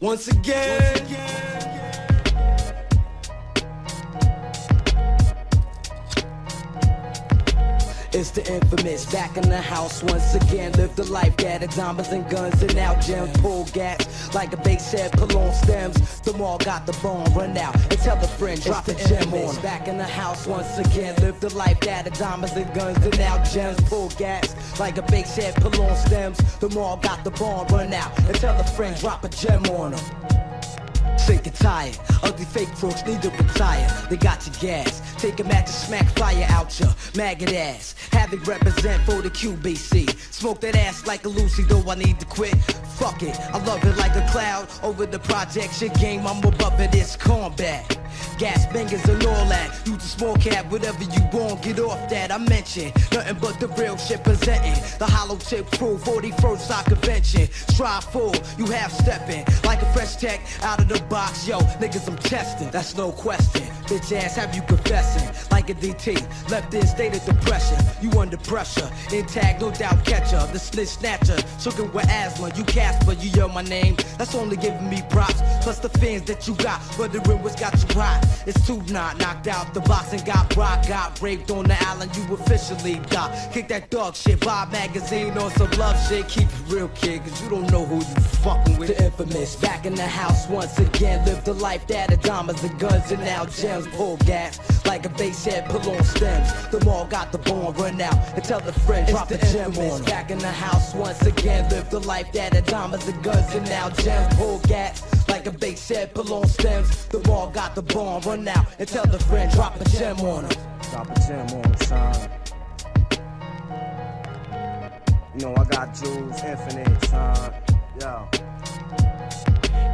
Once again. It's the infamous, back in the house once again. Live the life, gather diamonds and guns and out gems. Pull gas like a head, pull on stems. The Mobb got the bone, run out and tell a friend, drop a gem on. Back in the house once again. Live the life, gather diamonds and guns and out gems. Pull gas like a head, pull on stems. The Mobb got the bone, run out and tell a friend, drop a gem on them. Sick and tired, ugly fake crooks need to retire. They got your gas, take a match and smack fire out your maggot ass. Have it represent for the QBC. Smoke that ass like a Lucy, though I need to quit. Fuck it, I love it like a cloud over the project. Shit game, I'm above it, it's combat. Gas bangers and all that. Use a small cap, whatever you want, get off that. I mentioned nothing but the real shit presenting. The hollow tip crew, 41st side convention. Strive full, you half stepping like a fresh tech out of the box. Yo, niggas, I'm testing, that's no question. Bitch ass, have you confessing like a DT? Left in state of depression, you under pressure. Intact, no doubt catcher, the snitch snatcher. Sugar with asthma, you Casper, you yell my name. That's only giving me props. Plus the fans that you got, wondering what's got you hot. It's two not knocked out the box and got rock, got raped on the island. You officially got kick that dog shit. Vibe magazine on some love shit. Keep it real, kid, cause you don't know who you fucking with. The infamous back in the house once again. Live the life that diamonds and guns and now gems. Pull gas like a bass head, pull on stems. The Mobb got the bone, run out and tell the friend, drop the gem on. Back in the house once again. Live the life that of diamonds and guns and now gems. Pull gas like a bass head, pull on stems. The Mobb got the bone, run out and tell the friend, drop a gem on him. Drop a gem on him, son. You know I got jewels infinite, son. Yo.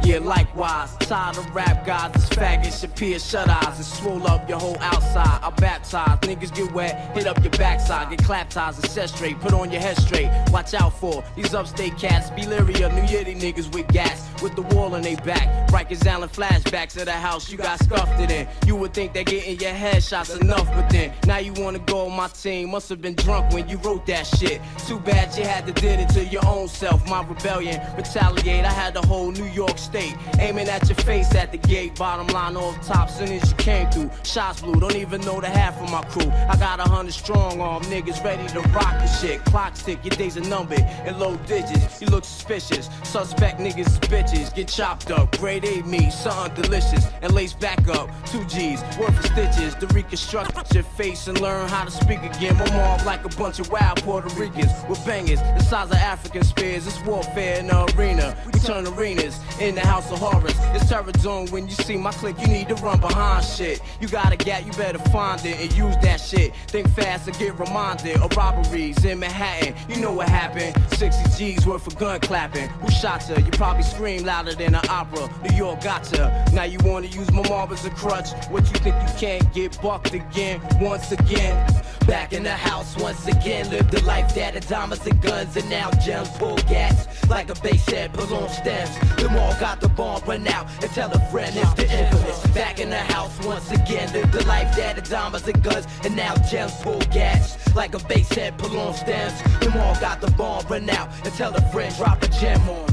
Yeah, likewise. Tired of rap guys, it's faggots, peers shut eyes and swole up your whole outside. I baptize, niggas get wet, hit up your backside, get clap ties and set straight, put on your head straight. Watch out for these upstate cats, Beliria, New Yiddy niggas with gas, with the wall on their back. Rikers Island flashbacks of the house you got scuffed it in. You would think that getting your headshots enough, but then now you wanna go on my team. Must have been drunk when you wrote that shit. Too bad you had to did it to your own self. My rebellion, retaliate. I had the whole New York State aiming at your face at the gate. Bottom line off top, soon as you came through. Shots blew, don't even know the half of my crew. I got a hundred strong arm niggas ready to rock the shit. Clock tick, your days are numbered in low digits. You look suspicious. Suspect niggas bitches. Get chopped up, grade A meat, something delicious. And lace back up, two G's, worth of stitches. To reconstruct your face and learn how to speak again. My mom like a bunch of wild Puerto Ricans with bangers the size of African spears. It's warfare in the arena. We turn arenas in the house of horrors. It's terror zone when you see my clique. You need to run behind shit. You got a gap, you better find it and use that shit. Think fast and get reminded of robberies in Manhattan. You know what happened? 60 G's worth of gun clapping. Who shot ya? You probably scream louder than an opera. New York gotcha. Now you wanna use my mob as a crutch. What you think you can't get bucked again? Once again. Back in the house once again. Live the life that diamonds and guns and now gems pull gas like a bass head pull on stems. Them all got the bomb run out and tell a friend it's the infamous. Back in the house once again. Live the life that diamonds and guns and now gems pull gas like a bass head pull on stems. Them all got the bomb run out and tell a friend drop a gem on.